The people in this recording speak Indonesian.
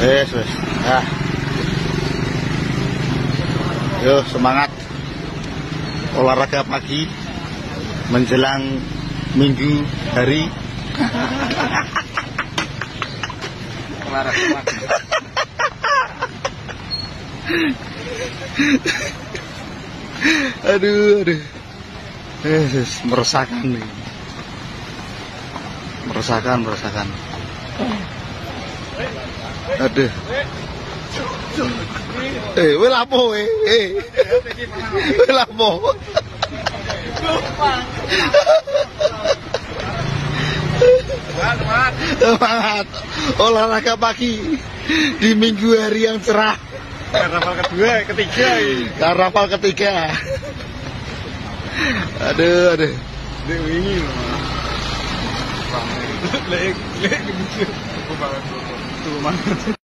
Wes, wes. Ah. Yo, semangat. Olahraga pagi menjelang minggu hari. Olahraga pagi. aduh, aduh. Yes, meresahkan nih. Meresahkan, meresahkan. Aduh. Eh, weh lapo weh. Eh. Weh lapo. Semangat olahraga pagi di minggu hari yang cerah. Karnaval kedua, ketiga ini. Karnaval ketiga. Aduh, aduh. Wingi lho. Lek lek とうまい。